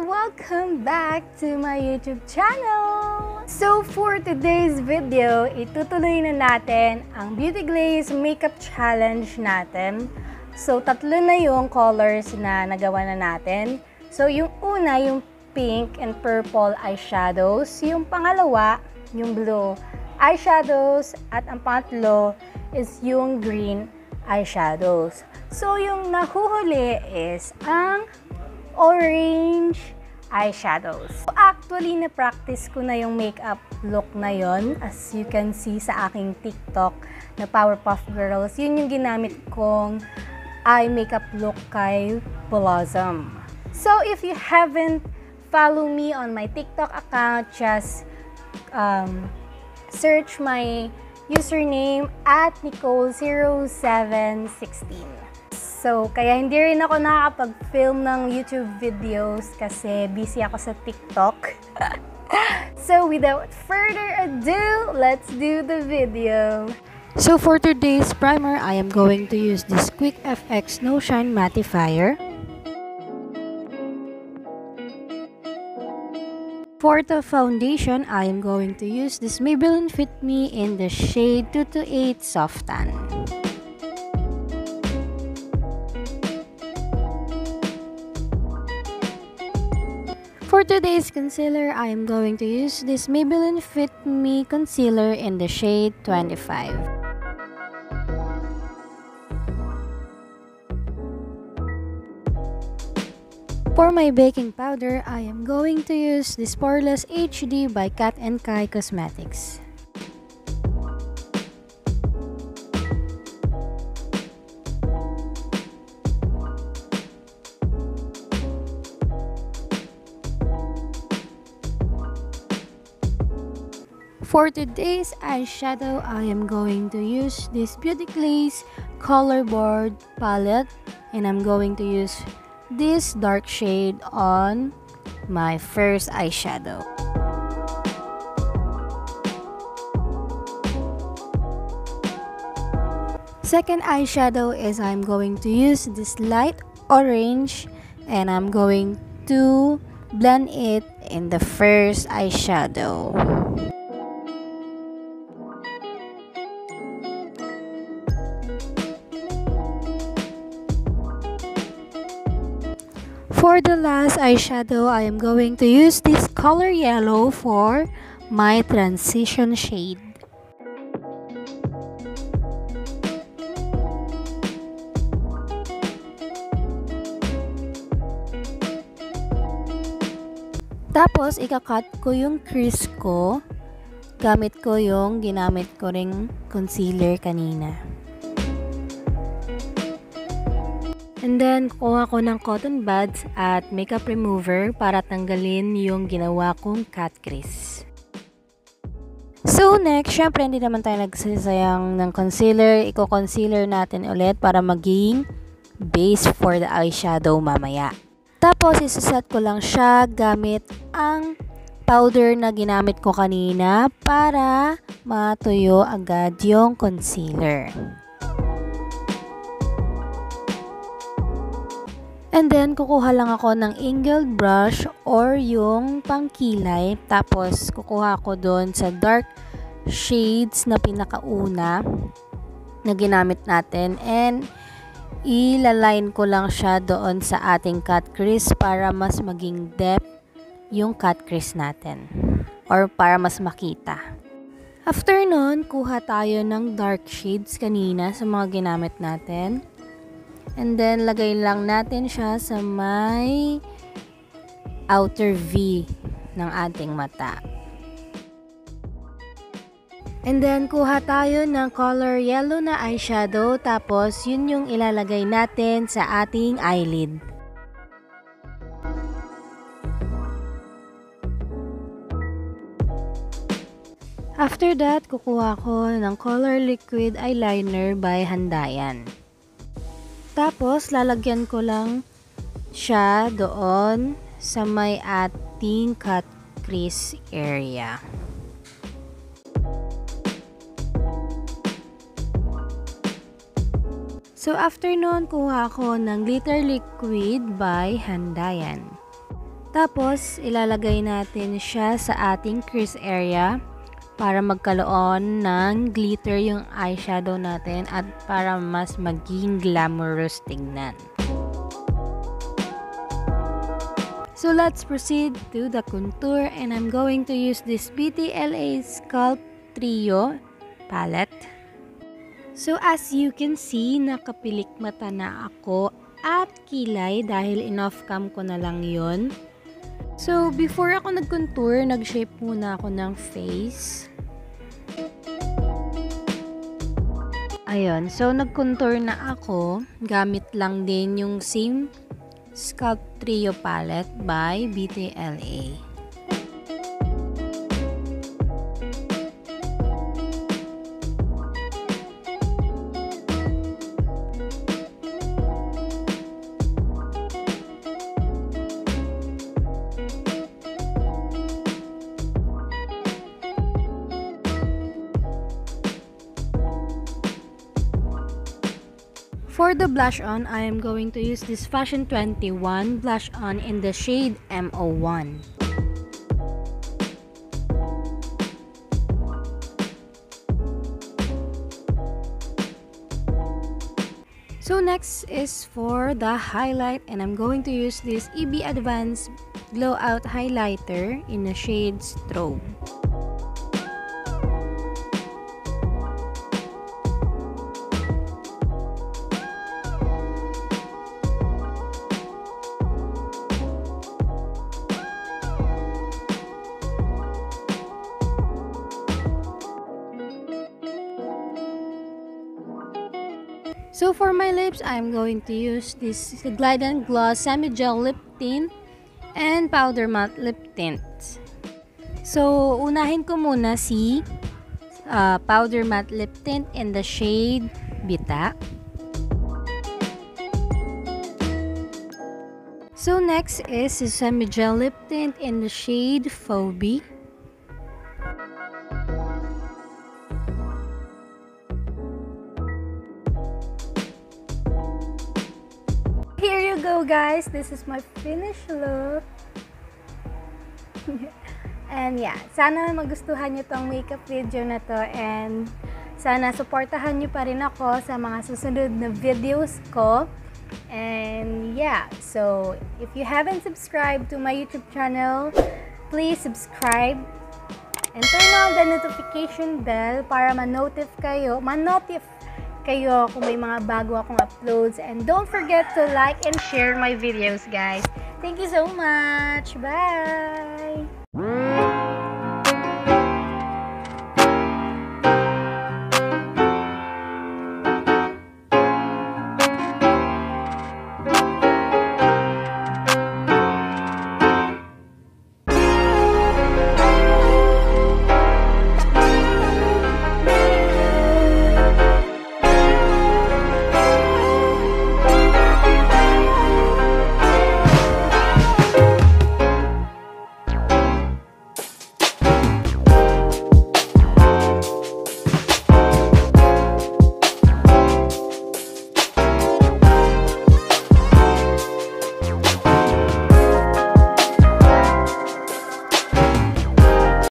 Welcome back to my YouTube channel! So for today's video, itutuloy na natin ang Beauty Glaze Makeup Challenge natin. So tatlo na yung colors na nagawa na natin. So yung una, yung pink and purple eyeshadows. Yung pangalawa, yung blue eyeshadows. At ang pangatlo is yung green eyeshadows. So yung nahuhuli is ang orange eyeshadows. Actually, na-practice ko na yung makeup look na yon As you can see sa aking TikTok na Powerpuff Girls, yun yung ginamit kong eye makeup look kay Blossom. So, if you haven't follow me on my TikTok account, just um, search my username at Nicole0716. So, kaya hindi rin ako nakakapag-film ng YouTube videos kasi busy ako sa TikTok. so, without further ado, let's do the video. So for today's primer, I am going to use this Quick FX No Shine Mattifier. For the foundation, I am going to use this Maybelline Fit Me in the shade 228 Soft Tan. For today's concealer, I am going to use this Maybelline Fit Me Concealer in the shade 25. For my baking powder, I am going to use this Poreless HD by Kat & Kai Cosmetics. For today's eyeshadow, I am going to use this Beauty Glaze Color Board palette and I'm going to use this dark shade on my first eyeshadow. Second eyeshadow is I'm going to use this light orange and I'm going to blend it in the first eyeshadow. For the last eyeshadow, I am going to use this color yellow for my transition shade. Tapos, ikakat ko yung crease ko. Gamit ko yung ginamit ko ring concealer kanina. And then, kuha ko ng cotton buds at makeup remover para tanggalin yung ginawa kong cat crease. So, next, syempre hindi naman tayo nagsisayang ng concealer. Iko-concealer natin ulit para maging base for the eyeshadow mamaya. Tapos, isuset ko lang siya gamit ang powder na ginamit ko kanina para matuyo agad yung concealer. And then, kukuha lang ako ng angled brush or yung pangkilay. Tapos, kukuha ko doon sa dark shades na pinakauna na ginamit natin. And, ilaline ko lang siya doon sa ating cut crease para mas maging depth yung cut crease natin. Or para mas makita. After nun, kuha tayo ng dark shades kanina sa mga ginamit natin. And then, lagay lang natin siya sa may outer V ng ating mata. And then, kuha tayo ng color yellow na eyeshadow. Tapos, yun yung ilalagay natin sa ating eyelid. After that, kukuha ko ng color liquid eyeliner by Handayan. Tapos, lalagyan ko lang siya doon sa may ating cut crease area. So, after nun, kuha ko ng glitter liquid by Handayan. Tapos, ilalagay natin siya sa ating crease area para magkaroon ng glitter yung eyeshadow natin at para mas maging glamorous tingnan. So let's proceed to the contour and I'm going to use this BTLA Sculpt Trio palette. So as you can see, nakapilik mata na ako at kilay dahil in-off cam ko na lang yon. So before ako nag-contour, nag-shape muna ako ng face. Ayun, so nag-contour na ako. Gamit lang din yung same Sculpt Trio Palette by BTLA. For the blush on, I am going to use this Fashion 21 blush on in the shade MO1. So next is for the highlight and I'm going to use this EB Advanced Glow Out Highlighter in the shade Strobe. So for my lips, I'm going to use this Glide and Gloss Semi Gel Lip Tint and Powder Matte Lip Tint. So, unahin ko muna si uh, Powder Matte Lip Tint in the shade Bita. So, next is the Semi Gel Lip Tint in the shade Phobie. Go guys, this is my finished look. and yeah, sana magustuhan nyo tong makeup video na to and sana supportahan nyo pa rin ako sa mga susunod na videos ko. And yeah, so if you haven't subscribed to my YouTube channel, please subscribe and turn on the notification bell para ma-notif kayo, ma-notif kayo kung may mga bago akong uploads. And don't forget to like and share my videos, guys. Thank you so much. Bye!